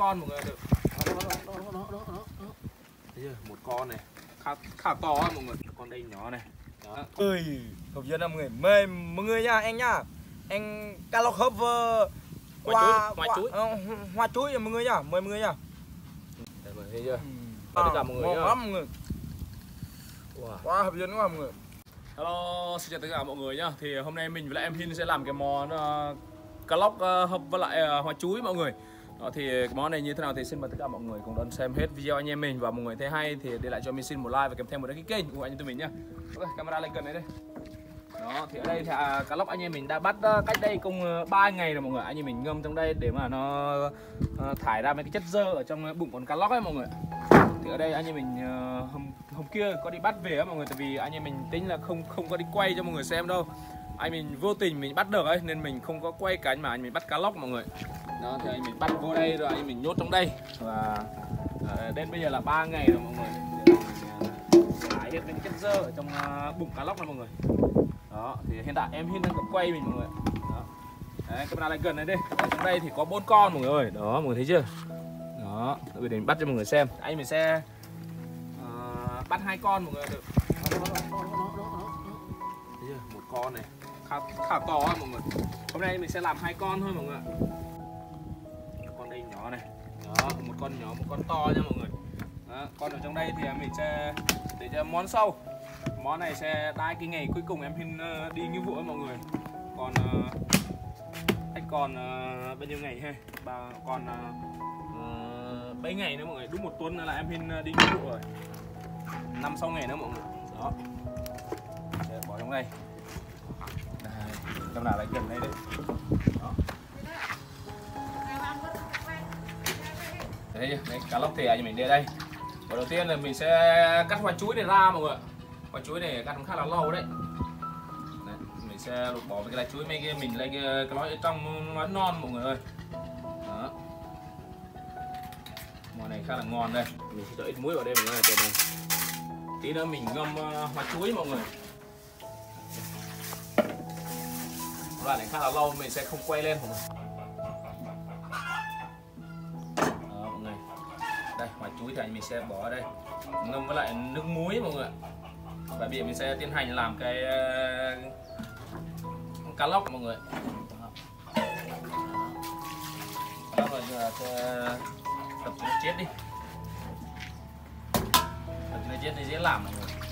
con mọi người được đó đó đó đó đó đó, đó. Thấy chưa? một con này khá khá to á mọi người con đây nhỏ này đó ơi hợp dân là mọi người mời mọi người nha anh nha anh cá lóc hấp uh, Hoa chuối, hoa chuối. ờ, hoa chuối mọi người nha mời mọi người nha mọi người thấy chưa Chào tất cả mọi người lắm mọi người wow. quá hợp dân quá mọi người Hello, xin chào tất cả mọi người nhá. Thì hôm nay mình với lại em Hin sẽ làm cái món uh, cá lóc uh, hấp với lại uh, hoa chuối mọi người. Đó thì món này như thế nào thì xin mời tất cả mọi người cùng đón xem hết video anh em mình và mọi người thấy hay thì để lại cho mình xin một like và kèm theo một đăng ký kênh của anh em tụi mình nhá. okay, camera lên gần đây đây. Đó thì ở đây thì à, cá lóc anh em mình đã bắt uh, cách đây cùng uh, ờ, 3 ngày rồi mọi người. Anh em mình ngâm trong đây để mà nó uh, thải ra mấy cái chất dơ ở trong bụng con cá lóc ấy mọi người thì ở đây anh em mình uh, hôm hôm kia có đi bắt về á mọi người tại vì anh em mình tính là không không có đi quay cho mọi người xem đâu anh mình vô tình mình bắt được ấy nên mình không có quay cánh mà anh mình bắt cá lóc mọi người. Đó thì anh mình bắt vô đây rồi anh mình nhốt trong đây. Và ờ, đến bây giờ là 3 ngày rồi mọi người. Để thải ờ, hết cái chất dơ ở trong ờ, bụng cá lóc này mọi người. Đó thì hiện tại em Hiên đang cầm quay mình mọi người đó. Đấy, camera lại gần đây đi. Ở trong đây thì có bốn con mọi người ơi. Đó mọi người thấy chưa? Đó bây giờ mình bắt cho mọi người xem. Anh mình sẽ uh, bắt hai con mọi người được. Đó, đó, đó, đó, đó, đó, đó. Thấy chưa? một con này khá khá to á mọi người. Hôm nay mình sẽ làm hai con thôi mọi người con đây nhỏ này. Đó một con nhỏ một con to nha mọi người. Đó, con ở trong đây thì mình sẽ để cho món sau. Món này sẽ đai cái ngày cuối cùng em hin ờ, đi nghĩa vụ á mọi người. Còn ờ, anh còn ờ, bao nhiêu ngày ha? Bà còn bảy ngày nữa mọi người. Đúng một tuần nữa là em hin đi nghĩa vụ rồi. Năm sáu ngày nữa mọi người. Đó. Để bỏ trong đây cầm nào lại gần đây đấy đó. Đấy, đấy cá lóc thì anh mình để đây. Và đầu tiên là mình sẽ cắt hoa chuối này ra mọi người hoa chuối này cắt cũng khá là lâu đấy. Đấy, mình sẽ lột bỏ cái lá chuối mấy cái mình lấy cái, cái lõi ở trong nó non mọi người ơi. Đó. Món này khá là ngon đây. Mình sẽ cho ít muối vào đây mọi người này tí nữa mình ngâm ờ, hoa chuối mọi người. Bạn này khá là lâu, mình sẽ không quay lên của mình. đó, mọi người. Đây ngoài chuối thì mình sẽ bỏ ở đây. Ngâm với lại nước muối, mọi người ạ. Và bây giờ mình sẽ tiến hành làm cái ờ, cá lóc, mọi người Đó. rồi là giờ sẽ tập cho nó chết đi. Tập cho nó chết thì dễ làm, mọi người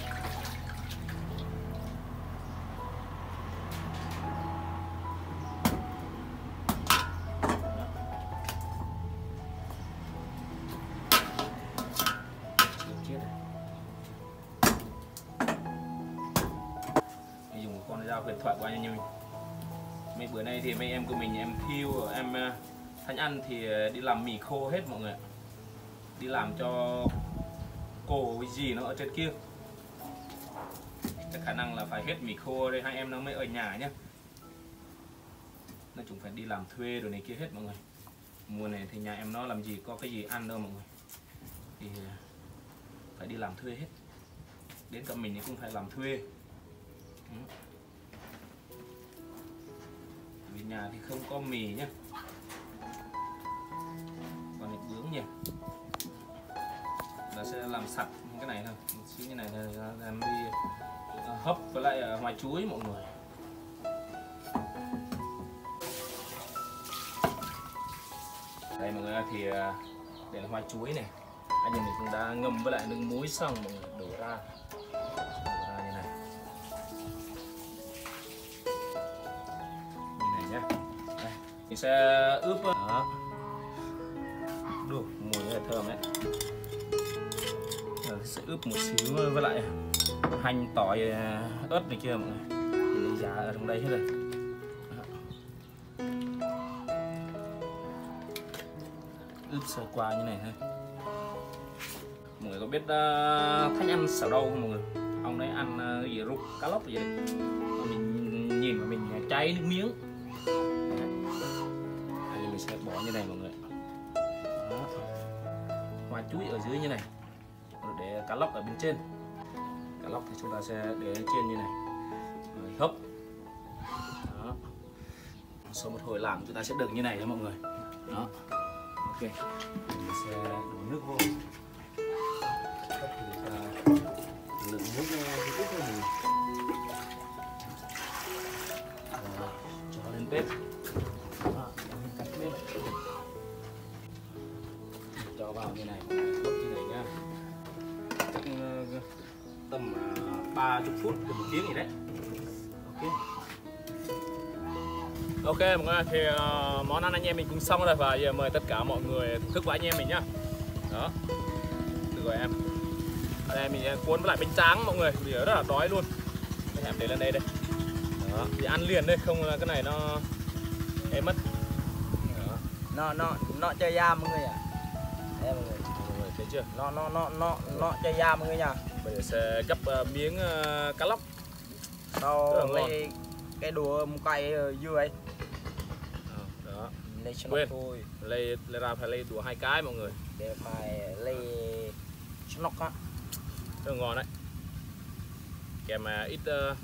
bữa nay thì mấy em của mình em thiêu, em ờ, thanh ăn thì ờ, đi làm mì khô hết mọi người đi làm cho cổ cái gì nó ở trên kia. Chắc khả năng là phải hết mì khô đây, hai em nó mới ở nhà nhá. Nó chúng phải đi làm thuê rồi này kia hết mọi người. Mùa này thì nhà em nó làm gì có cái gì ăn đâu mọi người. Thì ờ, phải đi làm thuê hết. Đến cả mình thì cũng phải làm thuê. Ừ vì nhà thì không có mì nhá. Còn này bướng nhỉ? Là sẽ làm sạch cái này thôi. Xíu như này là làm đi ờ, hấp với lại ờ, hoa chuối mọi người. Đây mọi người ơi, thì ờ, để đây là hoa chuối này. Anh em mình cũng đã ngâm với lại nước muối xong mọi người đổ ra. Mình sẽ ướp ờ, đó đủ mùi rất là thơm đấy. Rồi, sẽ ướp một xíu với lại hành tỏi ờ, ớt này kia mọi người. Thì giá ở trong đây hết rồi. Đó. ướp sơ qua như này thôi. Mọi người có biết uh, thanh ăn xào đâu không mọi người? Ông đấy ăn uh, gì rút cá lóc gì đấy. Mình nhìn mà mình cháy nước miếng như này mọi người. Đó. hoa chuối ở dưới như này. Rồi để cá lóc ở bên trên. Cá lóc thì chúng ta sẽ để trên như này. Rồi hấp. Đó. sau một hồi làm chúng ta sẽ được như này nha mọi người. Đó. Ok. Mình sẽ đổ nước vô. Lượng nước ờ, ít hơn cho lên bếp. Vào như này đốt như này nhá. Chắc ờ, tầm uh, 30 phút đến một tiếng gì đấy. Ok. Ok mọi người thì uh, món ăn anh em mình cũng xong rồi và giờ mời tất cả mọi người thưởng thức của anh em mình nhá. Đó. Được rồi em. Đây mình cuốn với lại bánh tráng mọi người. Vì rất là đói luôn. Em để lên đây đây. Đó thì ăn liền đây không là cái này nó em mất. Đó. Nó nó nó chơi da mọi người à đây mọi người mọi người thấy chưa? Nó nó nó nó nó chơi da mọi người nha. Bây giờ sẽ gấp uh, miếng uh, cá lóc. Đâu ngon. lấy cái đùa một cây ở dưới Ờ, đó. Lấy cho Quên. thôi. Lấy lấy ra phải lấy đũa hai cái mọi người. Để phải lấy cho nó á rất ngon đấy. Kèm uh, ít uh,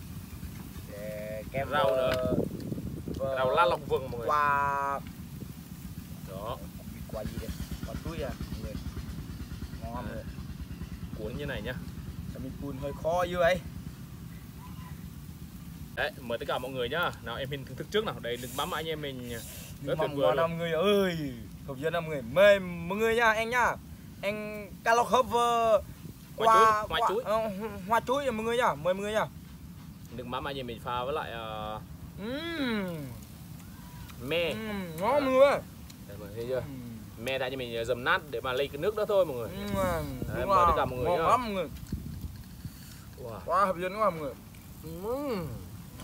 để kèm Rau nữa. rau lá lọc vừng mọi người. qua đó. Quả gì đây quả túi à người. Ngon. À. cuốn như này nhá. Mình cuốn hơi khó dưới ấy đấy mời tất cả mọi người nhá. Nào em mình thưởng thức trước nào. Đây nước mắm anh em mình rất tuyệt vời mọi người ơi hợp dân mọi người mời mọi người nha anh nha. Anh lóc hấp ờ, Hoa chuối, hoa chuối. hoa chuối mọi người nha. Mời mọi người nha. Nước mắm anh em mình pha với lại uh, Ừm, me. Ừm, ngon mọi người. Đây mọi người thấy chưa? Ừm, me đã cho mình dầm nát để mà lấy cái nước đó thôi mọi người. Ừm, Đấy, đúng mời tất cả mọi người ngon lắm mọi người. Wow. quá hấp dẫn quá mọi người. Ừm,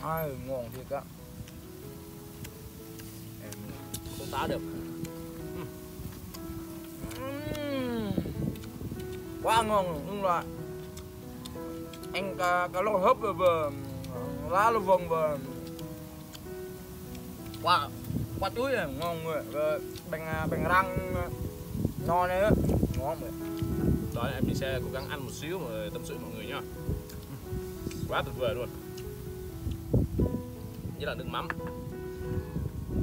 ai ngon thiệt á. Em, không tả được. Ừm, quá ngon đúng là anh cá cá lóc hấp vừa vừa lá lô vòng vừa. Quá quá chuối này ngon người rồi bánh à, bánh răng à, đấy á ngon rồi. Đó em mình sẽ cố gắng ăn một xíu mà tâm sự mọi người nhá. Quá tuyệt vời luôn. Như là nước mắm.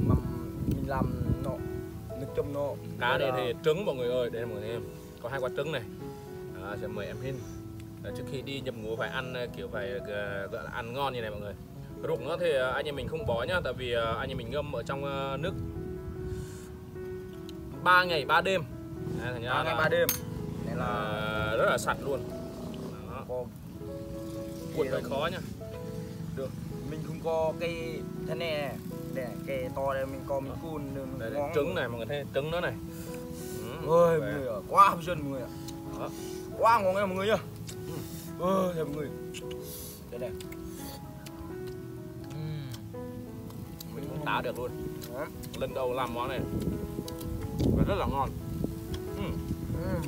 Mà mình làm nó nước chấm nó cá đây là- thì trứng mọi người ơi đây là mọi người em. Có hai quả trứng này. Đó, sẽ mời em hin trước khi đi nhập ngũ phải ăn ờ, kiểu phải gọi là ăn ngon như này mọi người ruột nữa thì ờ, anh em mình không bỏ nhá tại vì ờ, anh em mình ngâm ở trong ờ, nước. 3 ngày 3 đêm. Đấy, thành ra ba ngày là, ba đêm. nên là rất là sạch luôn. Đó, cuộn hơi khó nhá. Được mình không có cái thế này nè để cái to đây mình có mình đây, đây, ngon. trứng này mọi người thấy trứng nữa này. Ừ, ơi về. mọi người quá hấp dẫn mọi người ạ. Quá ngon nghe mọi người nhá. Ơi mọi người. Đây này tả được luôn. Đó. lần đầu làm món này. Và rất là ngon. Ừ. Ừm.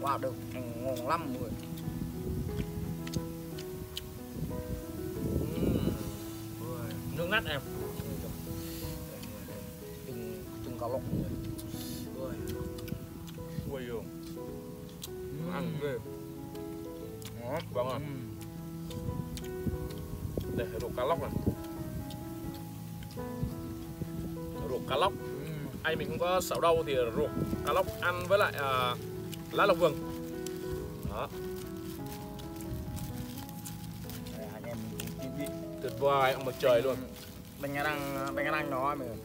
wow được. Ngon lắm mọi người. Ừ. nước nát em. Trứng cá lóc mọi người. Ui dồi. Ừm. ăn ghê. Vâng ạ. Đây ruột cá lóc này cá lóc. Ừm. anh mình không có sầu đâu thì ruột cá lóc ăn với lại à, lá lộc vừng. Đó. Đây, anh em mình tuyệt vời ông mặt trời luôn. Bánh răng bánh răng nó mọi người.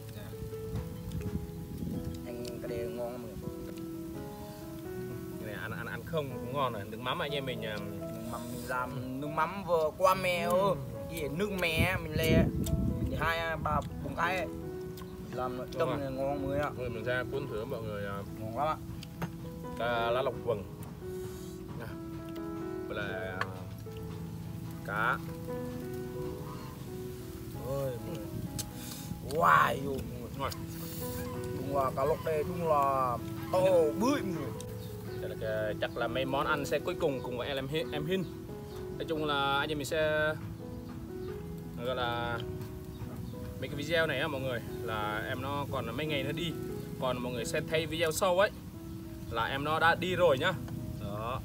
Anh cái này ngon mọi người? Cái này ăn ăn ăn không cũng ngon này nước mắm anh em mình à, nước mắm mình làm nước mắm vừa qua mè ơ cái nước mè mình lê. Mình hai ba bốn cái ấy. Làm chấm rồi. này ngon mọi người ạ. Rồi mình ra cuốn thử mọi người à, ngon lắm ạ. Cá lá vừng Nè, với lại à, cá. Ơi wow người. Ngon đúng là cá lóc đây đúng là to mọi người. Đây là cái, chắc là mấy món ăn sẽ cuối cùng cùng với em em Hin. Nói chung là anh em mình sẽ gọi là mấy cái video này á mọi người là em nó còn mấy ngày nó đi. Còn mọi người sẽ thấy video sau ấy là em nó đã đi rồi nhá. Đó.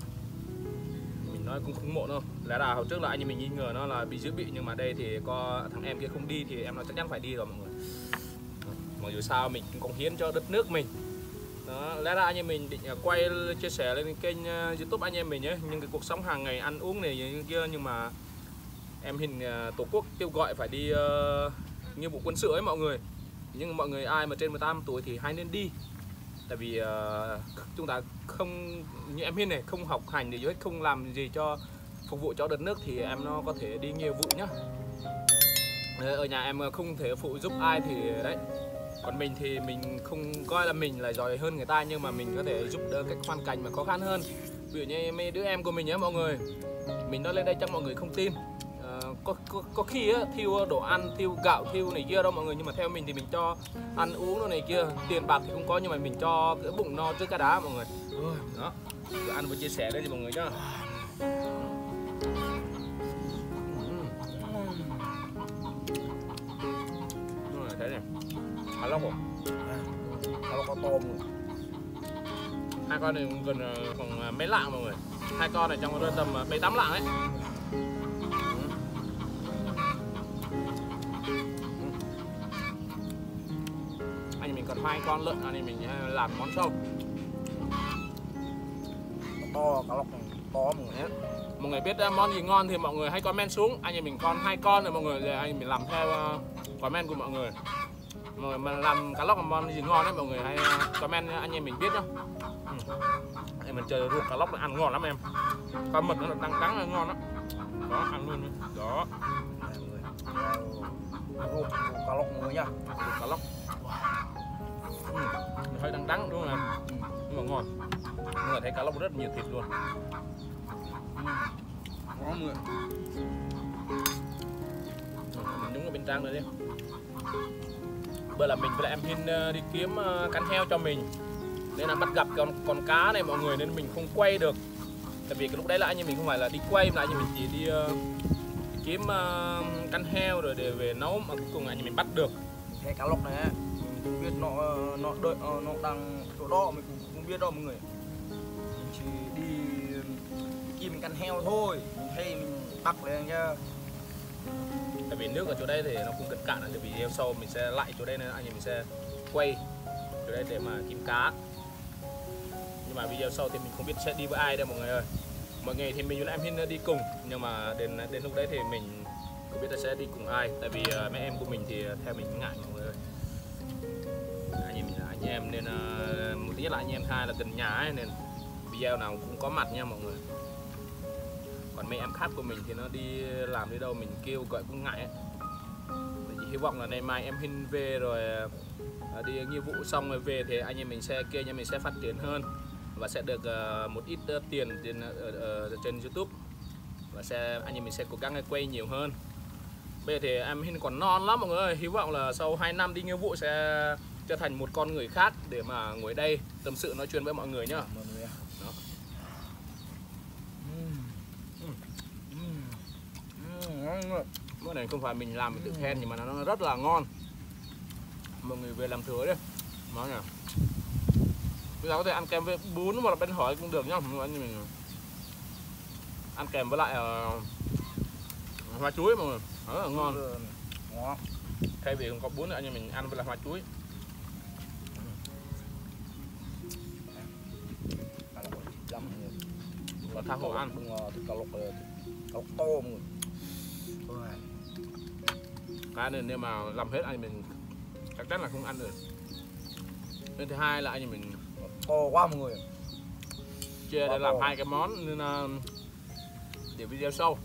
Mình nói cũng không muộn đâu. Lẽ ra hồi trước là anh em mình nghi ngờ nó là bị giữ bị nhưng mà đây thì có thằng em kia không đi thì em nó chắc chắn phải đi rồi mọi người. Mặc dù sao mình cũng cống hiến cho đất nước mình. Đó. Lẽ ra anh em mình định à, quay chia sẻ lên kênh à, youtube anh em mình nhé nhưng cái cuộc sống hàng ngày ăn uống này như kia nhưng mà em hình à, tổ quốc kêu gọi phải đi uh, nghĩa vụ quân sự ấy mọi người. Nhưng mọi người ai mà trên 18 tuổi thì hay nên đi. Tại vì uh, chúng ta không như em Hiên này không học hành gì hết không làm gì cho phục vụ cho đất nước thì em nó có thể đi nghĩa vụ nhá. Ờ, ở nhà em không thể phụ giúp ai thì đấy. Còn mình thì mình không coi là mình là giỏi hơn người ta nhưng mà mình có thể giúp đỡ các hoàn cảnh mà khó khăn hơn. Ví dụ như mấy đứa em của mình nhé mọi người. Mình nói lên đây chắc mọi người không tin có, có, có khi á, thiêu đồ ăn thiêu gạo thiêu này kia đâu mọi người. Nhưng mà theo mình thì mình cho ăn uống đồ này kia tiền bạc thì không có nhưng mà mình cho cái bụng no trước cá đá mọi người. Đó ăn và chia sẻ đây thì mọi người nhá. Thế này cá lóc không cá lóc có tôm. Rồi hai con này gần ờ, khoảng ờ, mấy lạng mọi người. Hai con này trong tầm ờ, bảy tám lạng ấy. Hai con lợn anh mình làm món sâu. To cá lóc to mọi người mọi người biết món gì ngon thì mọi người hãy comment xuống. Anh em mình con hai con rồi mọi người để anh mình làm theo comment của mọi người. Mọi người mà làm cá lóc là món gì ngon đấy mọi người hãy comment anh em mình biết nhá. Ừ. em mình chơi ruột cá lóc ăn ngon lắm em. Cá mực nó đắng đắng ngon đó đó. Ăn luôn. Đó ruột cá lóc mọi người nhá. Cá lóc đắng đúng không nhưng mà ngon. Mọi người thấy cá lóc rất nhiều thịt luôn. Ngon mọi người. Mình nhúng ở bên trang rồi đi. Bởi là mình với lại em Hin đi kiếm cắn heo cho mình. Nên là bắt gặp con con cá này mọi người nên mình không quay được. Tại vì cái lúc đấy là anh em mình không phải là đi quay mà anh em mình chỉ đi uh, kiếm uh, cắn heo rồi để về nấu mà cuối cùng anh em mình bắt được. Cái cá lóc này biết nó ờ, nó đợi ờ, nó đang chỗ đó, mình cũng không biết đâu mọi người. Mình chỉ đi kiếm cắn heo thôi, mình thấy mình bắt lên nha tại vì nước ở chỗ đây thì nó cũng cận cạn tại vì eo sâu mình sẽ lại chỗ đây nên anh em mình sẽ quay chỗ đây để mà kiếm cá. Nhưng mà video sau thì mình không biết sẽ đi với ai đây mọi người ơi. Mọi ngày thì mình với em Hin đi cùng, nhưng mà đến đến lúc đấy thì mình không biết là sẽ đi cùng ai. Tại vì ờ, mẹ mấy em của mình thì theo mình ngại mọi người anh em nên uh, một thứ nhất là anh em hai là gần nhà ấy, nên video nào cũng có mặt nha mọi người còn mấy em khác của mình thì nó đi làm đi đâu mình kêu gọi cũng ngại ấy. Chỉ hy vọng là ngày mai em Hin về rồi uh, đi nghĩa vụ xong rồi về thì anh em mình sẽ kia nhà mình sẽ phát triển hơn và sẽ được uh, một ít uh, tiền trên uh, uh, trên YouTube và sẽ anh em mình sẽ cố gắng quay nhiều hơn bây giờ thì em Hin còn non lắm mọi người hy vọng là sau 2 năm đi nghĩa vụ sẽ trở thành một con người khác để mà ngồi đây tâm sự nói chuyện với mọi người nhá. Mọi người đó. món này không phải mình làm mình tự khen nhưng mà nó rất là ngon. Mọi người về làm thử đi. Món này bây giờ có thể ăn kèm với bún hoặc là bên hỏi cũng được nhá. Mình ăn kèm với lại uh, hoa chuối mọi người. Rất là ngon. Thay vì không có bún nữa anh em mình ăn với lại hoa chuối tha hồ ăn. thịt cá lóc cá lóc to mọi người cá này nếu mà làm hết anh mình chắc chắn là không ăn được. Bên thứ hai là anh mình to quá mọi người. chia để làm hai cái món nên là để video sau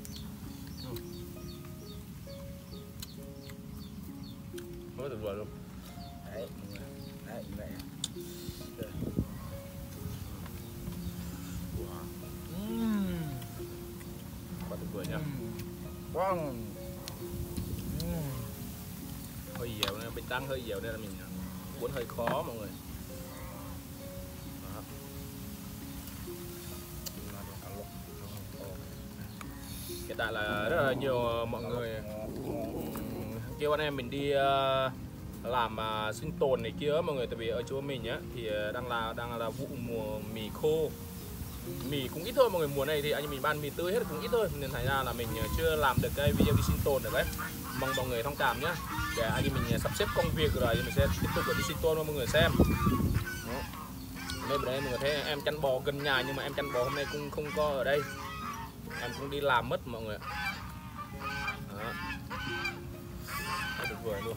đang hơi dẻo nên là mình à, cuốn hơi khó mọi người. Hiện tại là rất là nhiều mọi người kêu anh em mình đi ờ, làm à, sinh tồn này kia mọi người, tại vì ở chỗ mình á thì ờ, đang là đang là vụ mùa mì khô. Mì cũng ít thôi mọi người, mùa này thì anh em mình ban mì tươi hết cũng ít thôi, nên thành ra là mình ờ, chưa làm được cái video đi sinh tồn được đấy mong mọi người thông cảm nhé để anh em mình à, sắp xếp công việc rồi thì mình sẽ tiếp tục đi xin tôn cho mọi người xem Đó. đây đây mọi người thấy em chăn bò gần nhà nhưng mà em chăn bò hôm nay cũng không có ở đây em cũng đi làm mất mọi người ạ. Đó. vừa tuyệt luôn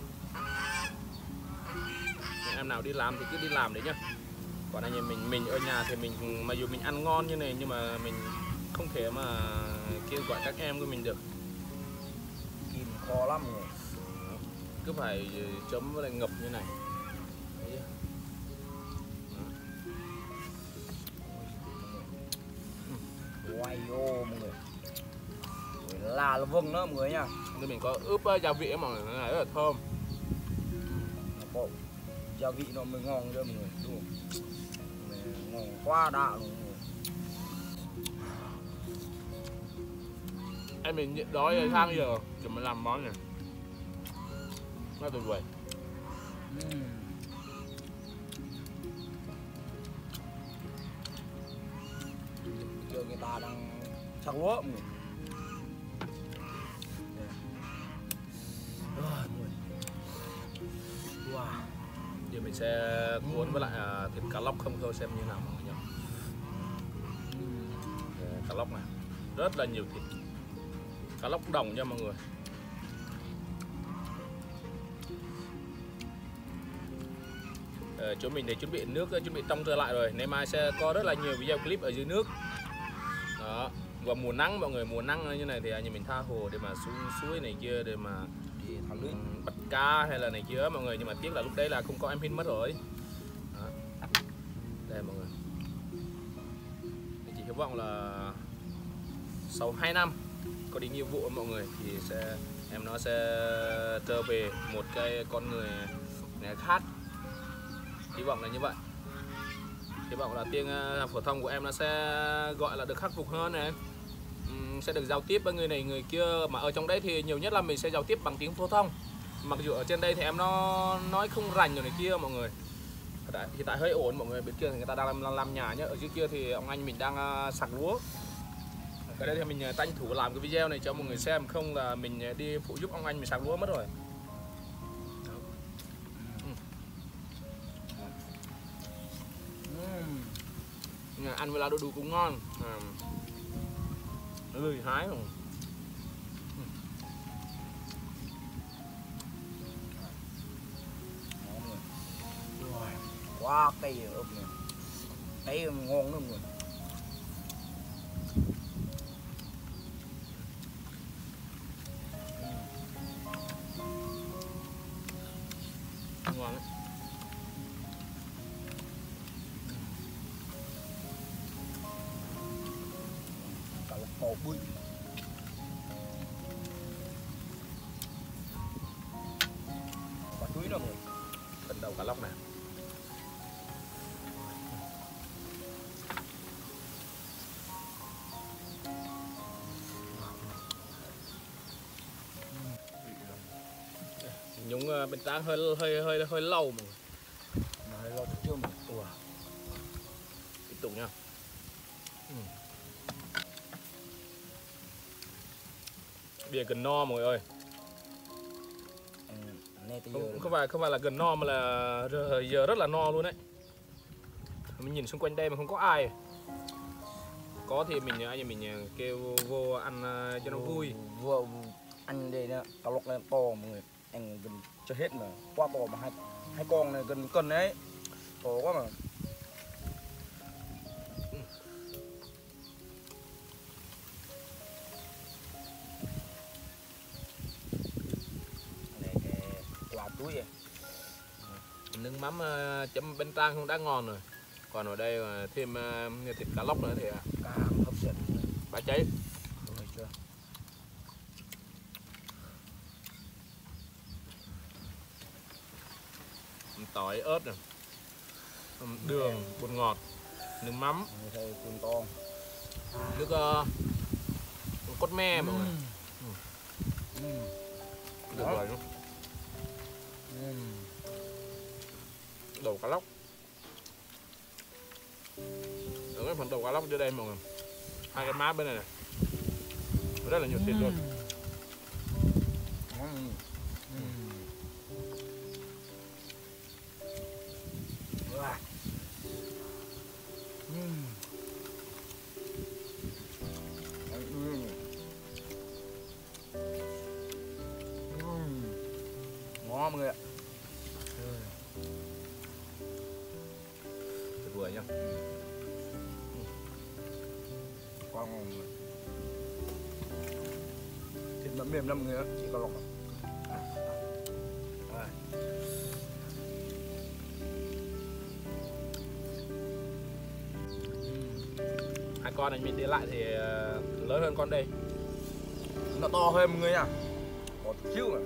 Những em nào đi làm thì cứ đi làm đấy nhá còn anh em mình mình ở nhà thì mình, mặc dù mình ăn ngon như này nhưng mà mình không thể mà kêu gọi các em của mình được khó lắm. Người cứ phải chấm với lại ngập như này. Quay vô mọi người. Rồi là là vâng nữa mọi người nha. Nên mình có ướp gia vị mọi người này rất là thơm. Gia vị nó mới ngon cho mọi người đúng không? Ngon quá đã. luôn em mình nhịn đói rồi sang giờ thì mình làm món này. Nó tuyệt vời. Ừm. Giờ người ta đang sắc lúa ừ. dạ. ờ, Wow. giờ mình sẽ cuốn với lại à, thịt cá lóc không thôi xem như nào mọi người nhé dạ, cá lóc này. Rất là nhiều thịt cá lóc đồng nha mọi người. Ờ, chỗ mình để chuẩn bị nước chuẩn bị trong trở lại rồi. Ngày mai sẽ có rất là nhiều video clip ở dưới nước. Đó. Và mùa nắng mọi người mùa nắng như này thì anh em mình tha hồ để mà xuống suối này kia để mà Thì bắt cá hay là này kia mọi người. Nhưng mà tiếc là lúc đấy là không có em pin mất rồi. Đó. đây mọi người. Thì chỉ hy vọng là sau 2 năm có đi nghĩa vụ mọi người thì sẽ em nó sẽ trở về một cái con người khác. Hy vọng là như vậy. Hy vọng là tiếng à, phổ thông của em nó sẽ gọi là được khắc phục hơn này. Sẽ được giao tiếp với người này người kia. Mà ở trong đấy thì nhiều nhất là mình sẽ giao tiếp bằng tiếng phổ thông. Mặc dù ở trên đây thì em nó nói không rành rồi này kia mọi người. Hiện tại, hiện tại hơi ổn mọi người. Bên kia thì người ta đang làm, làm nhà nhá. Ở dưới kia thì ông anh mình đang à, sạc lúa ở đây thì mình à, tranh thủ làm cái video này cho mọi người xem không là mình à, đi phụ giúp ông anh mình sạc lúa mất rồi. Uhm. Ăn với lá đu đủ cũng ngon. À, nó lười hái rồi. Quá cây ốc này. Cây ngon lắm rồi. Cỏ bụi Quả nữa mọi người phần đầu cá lóc này nhúng ờ, bên tráng hơi hơi hơi hơi lâu mà Mà hơi lo chưa mà Ủa. tiếp tục nha Ừ. bia gần no mọi người ơi. Tới không, không phải không phải là gần no mà là giờ- rất là no luôn đấy. Mình nhìn xung quanh đây mà không có ai. Có thì mình anh em mình kêu vô ăn ờ, cho nó vui. Vừa ăn đây nè Cá lóc này to mọi người. Ăn gần chưa hết mà. Quá to mà hai, hai con này gần cân đấy. To quá mà mắm ờ, chấm bên trang cũng đã ngon rồi. Còn ở đây thêm ờ, thịt cá lóc nữa thì ờ, Càng hấp dẫn bá cháy. Tỏi ớt này. Đường bột ngọt nước mắm. Nước ờ, cốt me mọi người. Được rồi đúng Ừm. Đầu cá lóc. Rất cái phần đầu cá lóc dưới đây mọi người. Hai cái má bên này này. Rất là nhiều thịt luôn mềm mọi người chỉ có. Đây. hai con này mình đi lại thì ờ, lớn hơn con đây nó to hơn mọi người nha có chút xíu này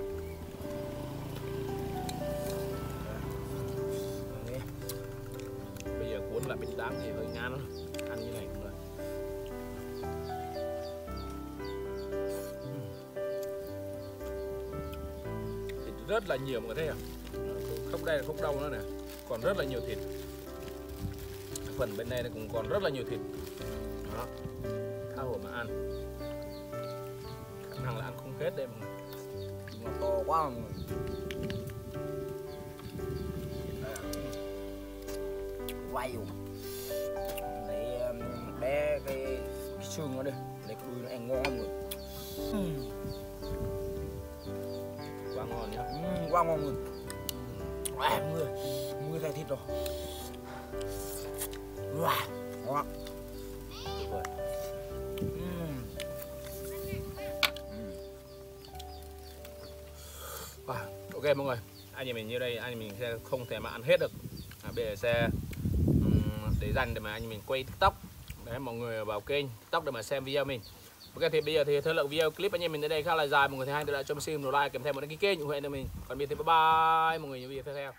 bây giờ cuốn lại bánh đám thì hơi ngán ăn như này rất là nhiều mọi người thấy không khúc đây là khúc đâu nữa nè còn rất là nhiều thịt. Phần bên nó cũng còn rất là nhiều thịt. Đó tha hồ mà ăn. Khả năng là ăn không hết đây mọi người. Nó to quá mọi người. Quay luôn lấy um, bé cái, cái xương nó đi. Lấy cái đuôi nó ăn ngon mọi người quá quá ngon mọi người à, mọi người thịt rồi. Wow ngon ok mọi người. Anh em mình như đây anh em mình sẽ không thể mà ăn hết được. À, bây giờ sẽ um, để dành để mà anh em mình quay tiktok. Đấy mọi người vào kênh tiktok để mà xem video mình ok, thì bây giờ thì thời lượng video clip anh em mình đến đây khá là dài. Mọi người thấy hay tôi đã cho mình xin một like, kèm theo một đăng ký kênh, ủng hộ anh em mình. Còn bây giờ thì bye bye, mọi người những video tiếp theo.